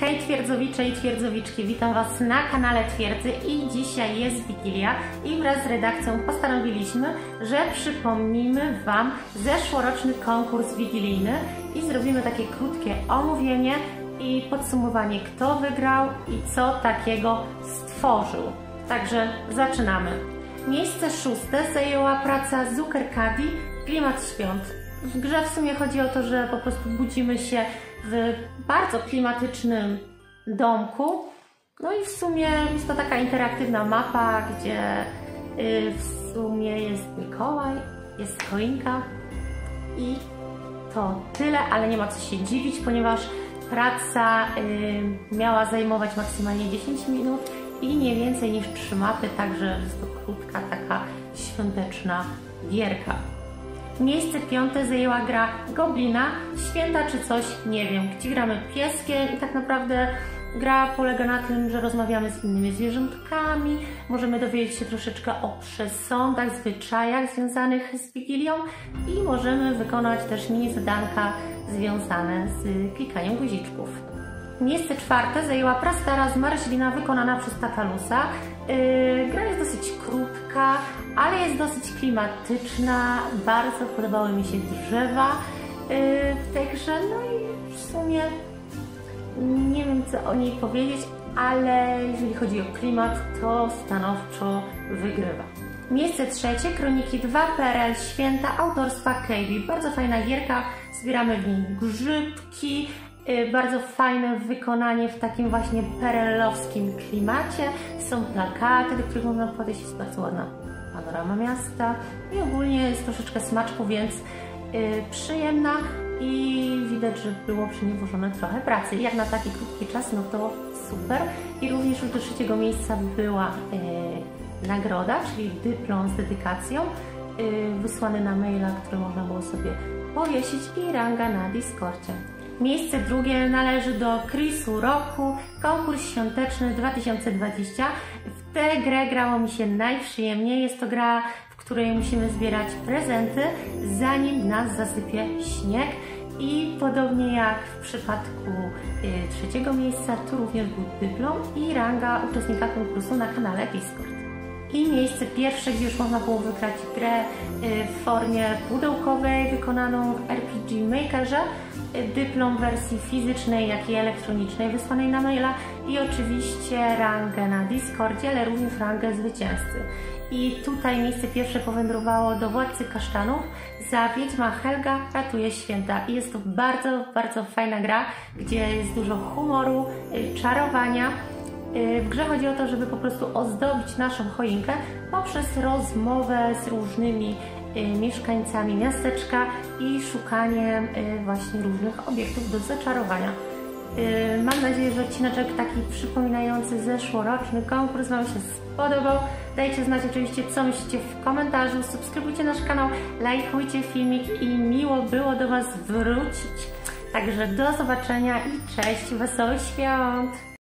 Hej Twierdzowicze i Twierdzowiczki, witam Was na kanale Twierdzy i dzisiaj jest Wigilia i wraz z redakcją postanowiliśmy, że przypomnimy Wam zeszłoroczny konkurs wigilijny i zrobimy takie krótkie omówienie i podsumowanie kto wygrał i co takiego stworzył. Także zaczynamy. Miejsce szóste zajęła praca Zuckercadi Klimat Świąt. W grze w sumie chodzi o to, że po prostu budzimy się w bardzo klimatycznym domku. No i w sumie jest to taka interaktywna mapa, gdzie y, w sumie jest Mikołaj, jest choinka i to tyle, ale nie ma co się dziwić, ponieważ praca y, miała zajmować maksymalnie 10 minut i nie więcej niż 3 mapy, także jest to krótka, taka świąteczna gierka. Miejsce piąte zajęła gra Goblina, Święta czy coś, nie wiem, gdzie gramy? Pieskiem i tak naprawdę gra polega na tym, że rozmawiamy z innymi zwierzątkami, możemy dowiedzieć się troszeczkę o przesądach, zwyczajach związanych z Wigilią i możemy wykonać też mini zadanka związane z klikaniem guziczków. Miejsce czwarte zajęła prastara zmarzlina wykonana przez Tatalusa. Yy, gra jest dosyć krótka, ale jest dosyć klimatyczna. Bardzo podobały mi się drzewa yy, w tej grze. No i w sumie nie wiem co o niej powiedzieć, ale jeżeli chodzi o klimat, to stanowczo wygrywa. Miejsce trzecie, Kroniki 2 PRL Święta autorstwa KB. Bardzo fajna gierka, zbieramy w niej grzybki, bardzo fajne wykonanie w takim właśnie perelowskim klimacie. Są plakaty, do których można podejść, jest bardzo ładna panorama miasta i ogólnie jest troszeczkę smaczku, więc yy, przyjemna i widać, że było przy niej włożone trochę pracy. Jak na taki krótki czas, no to super. I również już do trzeciego miejsca była yy, nagroda, czyli dyplom z dedykacją, yy, wysłany na maila, który można było sobie powiesić i ranga na Discordzie. Miejsce drugie należy do Chrisu Roku, konkurs świąteczny 2020. W tę grę grało mi się najprzyjemniej. Jest to gra, w której musimy zbierać prezenty, zanim nas zasypie śnieg. I podobnie jak w przypadku y, trzeciego miejsca, tu również był dyplom i ranga uczestnika konkursu na kanale Discord. I miejsce pierwsze, gdzie już można było wygrać grę y, w formie pudełkowej wykonaną w RPG Makerze, dyplom wersji fizycznej, jak i elektronicznej wysłanej na maila i oczywiście rangę na Discordzie, ale również rangę zwycięzcy. I tutaj miejsce pierwsze powędrowało do Władcy Kasztanów za Wiedźma Helga ratuje święta. I jest to bardzo, bardzo fajna gra, gdzie jest dużo humoru, y, czarowania. Y, w grze chodzi o to, żeby po prostu ozdobić naszą choinkę poprzez rozmowę z różnymi mieszkańcami miasteczka i szukaniem y, właśnie różnych obiektów do zaczarowania. Y, mam nadzieję, że odcineczek taki przypominający zeszłoroczny konkurs Wam się spodobał. Dajcie znać oczywiście, co myślicie w komentarzu, subskrybujcie nasz kanał, lajkujcie filmik i miło było do Was wrócić. Także do zobaczenia i cześć, wesołych świąt!